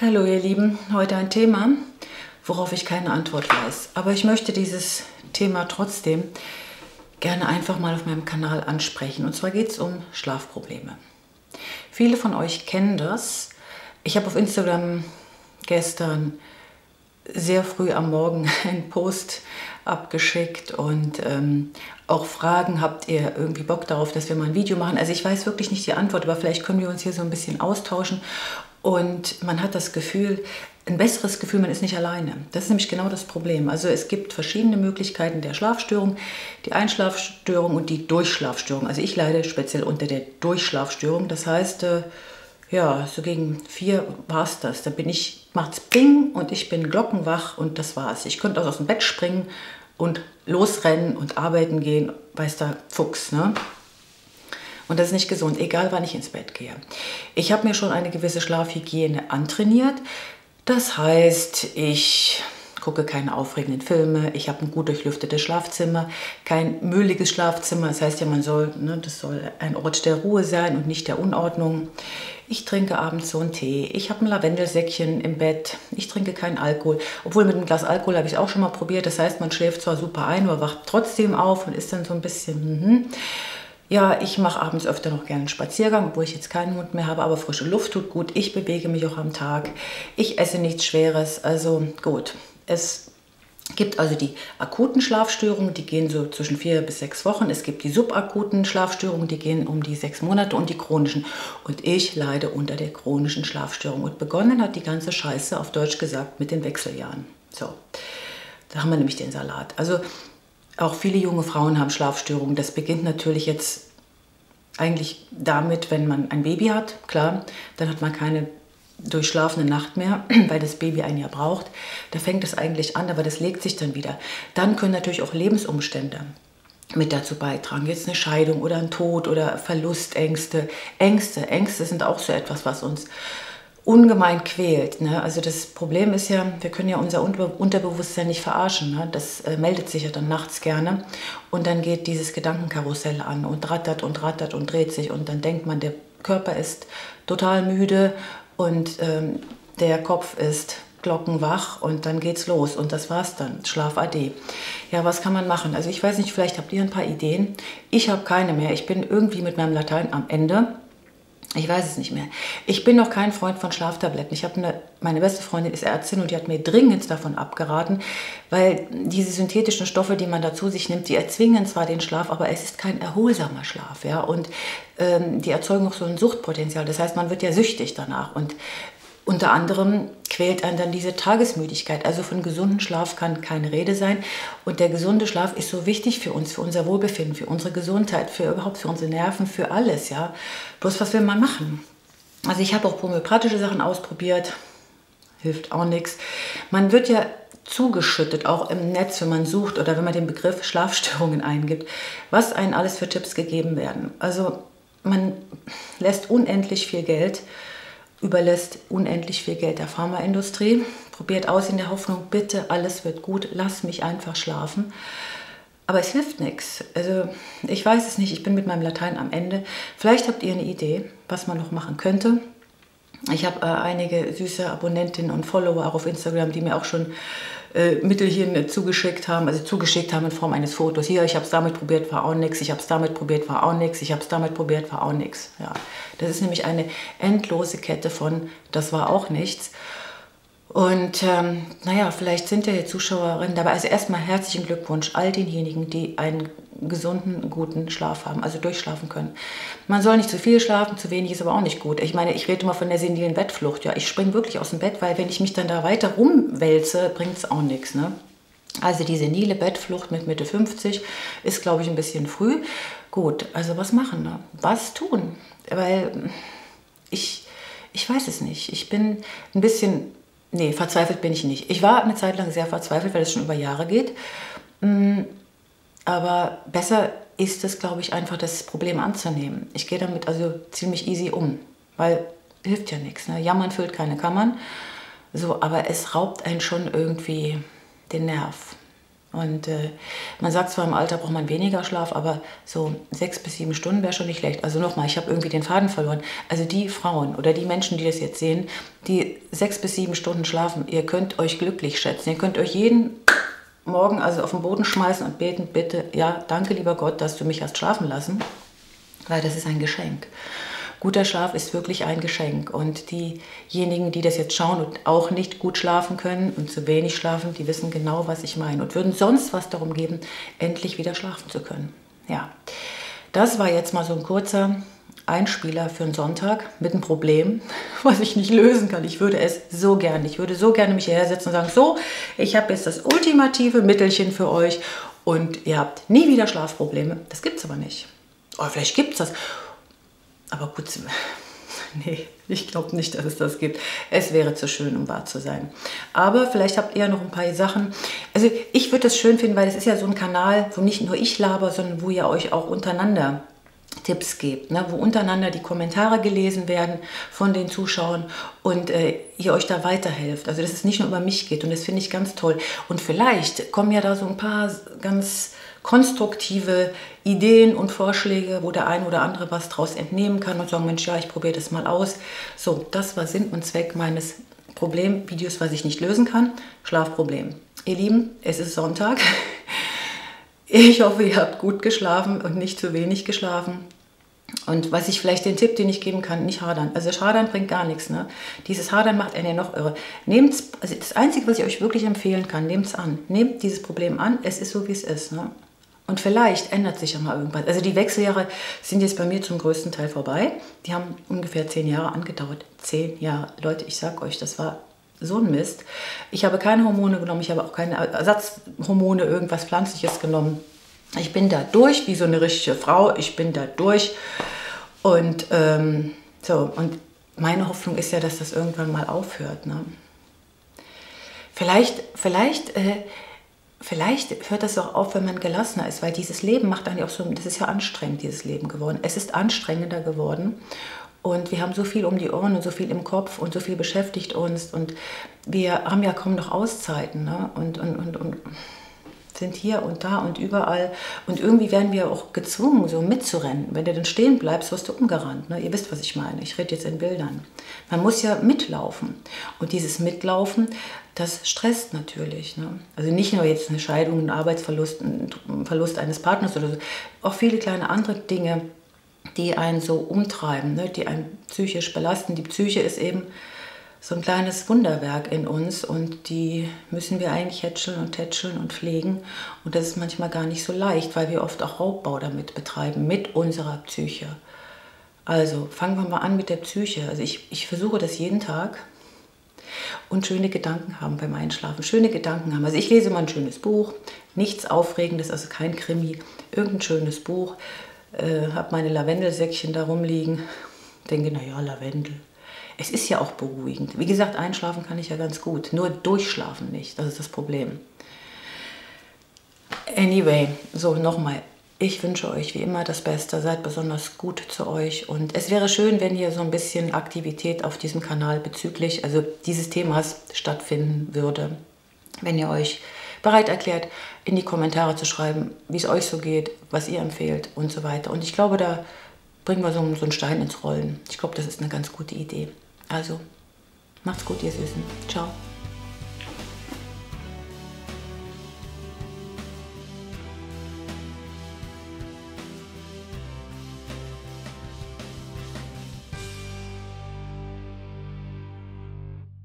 Hallo ihr Lieben, heute ein Thema, worauf ich keine Antwort weiß. Aber ich möchte dieses Thema trotzdem gerne einfach mal auf meinem Kanal ansprechen. Und zwar geht es um Schlafprobleme. Viele von euch kennen das. Ich habe auf Instagram gestern sehr früh am Morgen einen Post abgeschickt und ähm, auch Fragen, habt ihr irgendwie Bock darauf, dass wir mal ein Video machen? Also ich weiß wirklich nicht die Antwort, aber vielleicht können wir uns hier so ein bisschen austauschen und man hat das Gefühl, ein besseres Gefühl, man ist nicht alleine. Das ist nämlich genau das Problem. Also es gibt verschiedene Möglichkeiten der Schlafstörung, die Einschlafstörung und die Durchschlafstörung. Also ich leide speziell unter der Durchschlafstörung. Das heißt, äh, ja, so gegen vier war es das. Da bin ich, macht's Bing und ich bin glockenwach und das war's. Ich könnte auch aus dem Bett springen und losrennen und arbeiten gehen, weiß der Fuchs, ne? Und das ist nicht gesund, egal wann ich ins Bett gehe. Ich habe mir schon eine gewisse Schlafhygiene antrainiert. Das heißt, ich gucke keine aufregenden Filme, ich habe ein gut durchlüftetes Schlafzimmer, kein mühliges Schlafzimmer. Das heißt ja, man soll, ne, das soll ein Ort der Ruhe sein und nicht der Unordnung. Ich trinke abends so einen Tee, ich habe ein Lavendelsäckchen im Bett, ich trinke keinen Alkohol. Obwohl mit einem Glas Alkohol habe ich es auch schon mal probiert. Das heißt, man schläft zwar super ein, aber wacht trotzdem auf und ist dann so ein bisschen... Mm ja, ich mache abends öfter noch gerne einen Spaziergang, obwohl ich jetzt keinen Mund mehr habe, aber frische Luft tut gut. Ich bewege mich auch am Tag. Ich esse nichts Schweres, also gut. Es gibt also die akuten Schlafstörungen, die gehen so zwischen vier bis sechs Wochen. Es gibt die subakuten Schlafstörungen, die gehen um die sechs Monate und die chronischen. Und ich leide unter der chronischen Schlafstörung. Und begonnen hat die ganze Scheiße, auf Deutsch gesagt, mit den Wechseljahren. So, da haben wir nämlich den Salat. Also auch viele junge Frauen haben Schlafstörungen. Das beginnt natürlich jetzt eigentlich damit, wenn man ein Baby hat, klar, dann hat man keine durchschlafene Nacht mehr, weil das Baby ein Jahr braucht. Da fängt es eigentlich an, aber das legt sich dann wieder. Dann können natürlich auch Lebensumstände mit dazu beitragen. Jetzt eine Scheidung oder ein Tod oder Verlustängste. Ängste, Ängste sind auch so etwas, was uns ungemein quält. Ne? Also das Problem ist ja, wir können ja unser Unterbewusstsein nicht verarschen. Ne? Das äh, meldet sich ja dann nachts gerne und dann geht dieses Gedankenkarussell an und rattert und rattert und dreht sich und dann denkt man, der Körper ist total müde und ähm, der Kopf ist glockenwach und dann geht's los und das war's dann. Schlaf AD. Ja, was kann man machen? Also ich weiß nicht, vielleicht habt ihr ein paar Ideen. Ich habe keine mehr. Ich bin irgendwie mit meinem Latein am Ende. Ich weiß es nicht mehr. Ich bin noch kein Freund von Schlaftabletten. Ich habe eine, meine beste Freundin ist Ärztin und die hat mir dringend davon abgeraten, weil diese synthetischen Stoffe, die man dazu sich nimmt, die erzwingen zwar den Schlaf, aber es ist kein erholsamer Schlaf, ja. Und ähm, die erzeugen auch so ein Suchtpotenzial. Das heißt, man wird ja süchtig danach. Und unter anderem quält einen dann diese Tagesmüdigkeit. Also von gesundem Schlaf kann keine Rede sein. Und der gesunde Schlaf ist so wichtig für uns, für unser Wohlbefinden, für unsere Gesundheit, für überhaupt für unsere Nerven, für alles. Ja. Bloß was will man machen? Also ich habe auch homöopathische Sachen ausprobiert. Hilft auch nichts. Man wird ja zugeschüttet, auch im Netz, wenn man sucht oder wenn man den Begriff Schlafstörungen eingibt, was einen alles für Tipps gegeben werden. Also man lässt unendlich viel Geld überlässt unendlich viel Geld der Pharmaindustrie, probiert aus in der Hoffnung, bitte, alles wird gut, lass mich einfach schlafen. Aber es hilft nichts. Also ich weiß es nicht, ich bin mit meinem Latein am Ende. Vielleicht habt ihr eine Idee, was man noch machen könnte. Ich habe äh, einige süße Abonnentinnen und Follower auch auf Instagram, die mir auch schon äh, Mittelchen zugeschickt haben, also zugeschickt haben in Form eines Fotos. Hier, ich habe es damit probiert, war auch nichts. Ich habe es damit probiert, war auch nichts. Ich habe es damit probiert, war auch nichts. Ja, das ist nämlich eine endlose Kette von, das war auch nichts. Und ähm, naja, vielleicht sind ja die Zuschauerinnen dabei. Also erstmal herzlichen Glückwunsch all denjenigen, die einen gesunden, guten Schlaf haben, also durchschlafen können. Man soll nicht zu viel schlafen, zu wenig ist aber auch nicht gut. Ich meine, ich rede immer von der senilen Bettflucht. Ja, ich springe wirklich aus dem Bett, weil wenn ich mich dann da weiter rumwälze, bringt es auch nichts. Ne? Also die senile Bettflucht mit Mitte 50 ist, glaube ich, ein bisschen früh. Gut, also was machen? Ne? Was tun? Weil ich, ich weiß es nicht. Ich bin ein bisschen Nee, verzweifelt bin ich nicht. Ich war eine Zeit lang sehr verzweifelt, weil es schon über Jahre geht. Mm, aber besser ist es, glaube ich, einfach das Problem anzunehmen. Ich gehe damit also ziemlich easy um, weil hilft ja nichts. Ne? Jammern füllt keine Kammern. So, aber es raubt einen schon irgendwie den Nerv. Und äh, man sagt zwar im Alter braucht man weniger Schlaf, aber so sechs bis sieben Stunden wäre schon nicht schlecht. Also nochmal, ich habe irgendwie den Faden verloren. Also die Frauen oder die Menschen, die das jetzt sehen, die sechs bis sieben Stunden schlafen, ihr könnt euch glücklich schätzen. Ihr könnt euch jeden Morgen also auf den Boden schmeißen und beten, bitte, ja, danke lieber Gott, dass du mich hast schlafen lassen, weil das ist ein Geschenk. Guter Schlaf ist wirklich ein Geschenk. Und diejenigen, die das jetzt schauen und auch nicht gut schlafen können und zu wenig schlafen, die wissen genau, was ich meine und würden sonst was darum geben, endlich wieder schlafen zu können. Ja, das war jetzt mal so ein kurzer Einspieler für einen Sonntag mit einem Problem, was ich nicht lösen kann. Ich würde es so gerne, ich würde so gerne mich hierher setzen und sagen, so, ich habe jetzt das ultimative Mittelchen für euch und ihr habt nie wieder Schlafprobleme. Das gibt es aber nicht. Oder vielleicht gibt es das. Aber gut, nee, ich glaube nicht, dass es das gibt. Es wäre zu schön, um wahr zu sein. Aber vielleicht habt ihr noch ein paar Sachen. Also ich würde das schön finden, weil es ist ja so ein Kanal, wo nicht nur ich laber, sondern wo ihr euch auch untereinander Tipps gebt, ne, wo untereinander die Kommentare gelesen werden von den Zuschauern und äh, ihr euch da weiterhelft. Also dass es nicht nur über mich geht und das finde ich ganz toll. Und vielleicht kommen ja da so ein paar ganz konstruktive Ideen und Vorschläge, wo der ein oder andere was draus entnehmen kann und sagen, Mensch, ja, ich probiere das mal aus. So, das war Sinn und Zweck meines Problemvideos, was ich nicht lösen kann. Schlafproblem. Ihr Lieben, es ist Sonntag. Ich hoffe, ihr habt gut geschlafen und nicht zu wenig geschlafen. Und was ich vielleicht den Tipp, den ich geben kann, nicht hadern. Also hadern bringt gar nichts. Ne? Dieses Hadern macht einen ja noch irre. Nehmt's, also das Einzige, was ich euch wirklich empfehlen kann, nehmt es an. Nehmt dieses Problem an, es ist so, wie es ist. Ne? Und vielleicht ändert sich ja mal irgendwas. Also die Wechseljahre sind jetzt bei mir zum größten Teil vorbei. Die haben ungefähr zehn Jahre angedauert. Zehn Jahre. Leute, ich sag euch, das war so ein Mist. Ich habe keine Hormone genommen, ich habe auch keine Ersatzhormone, irgendwas Pflanzliches genommen. Ich bin da durch, wie so eine richtige Frau. Ich bin da durch. Und ähm, so, und meine Hoffnung ist ja, dass das irgendwann mal aufhört. Ne? Vielleicht, vielleicht, äh, vielleicht hört das auch auf, wenn man gelassener ist, weil dieses Leben macht dann ja auch so, das ist ja anstrengend, dieses Leben geworden. Es ist anstrengender geworden. Und wir haben so viel um die Ohren und so viel im Kopf und so viel beschäftigt uns. Und wir haben ja kaum noch Auszeiten. Ne? Und, und, und, und sind hier und da und überall. Und irgendwie werden wir auch gezwungen, so mitzurennen. Wenn du dann stehen bleibst, wirst du umgerannt. Ne? Ihr wisst, was ich meine. Ich rede jetzt in Bildern. Man muss ja mitlaufen. Und dieses Mitlaufen, das stresst natürlich. Ne? Also nicht nur jetzt eine Scheidung, ein Arbeitsverlust, ein Verlust eines Partners oder so. Auch viele kleine andere Dinge, die einen so umtreiben, ne? die einen psychisch belasten. Die Psyche ist eben so ein kleines Wunderwerk in uns und die müssen wir eigentlich hätscheln und tätscheln und pflegen. Und das ist manchmal gar nicht so leicht, weil wir oft auch Raubbau damit betreiben, mit unserer Psyche. Also fangen wir mal an mit der Psyche. Also ich, ich versuche das jeden Tag und schöne Gedanken haben beim Einschlafen. Schöne Gedanken haben. Also ich lese mal ein schönes Buch, nichts Aufregendes, also kein Krimi, irgendein schönes Buch. Äh, habe meine Lavendelsäckchen da rumliegen, denke, naja, Lavendel, es ist ja auch beruhigend. Wie gesagt, einschlafen kann ich ja ganz gut, nur durchschlafen nicht. Das ist das Problem. Anyway, so nochmal. Ich wünsche euch wie immer das Beste. Seid besonders gut zu euch. Und es wäre schön, wenn hier so ein bisschen Aktivität auf diesem Kanal bezüglich also dieses Themas stattfinden würde. Wenn ihr euch bereit erklärt, in die Kommentare zu schreiben, wie es euch so geht, was ihr empfehlt und so weiter. Und ich glaube, da bringen wir so, so einen Stein ins Rollen. Ich glaube, das ist eine ganz gute Idee. Also, macht's gut, ihr Süßen. Ciao.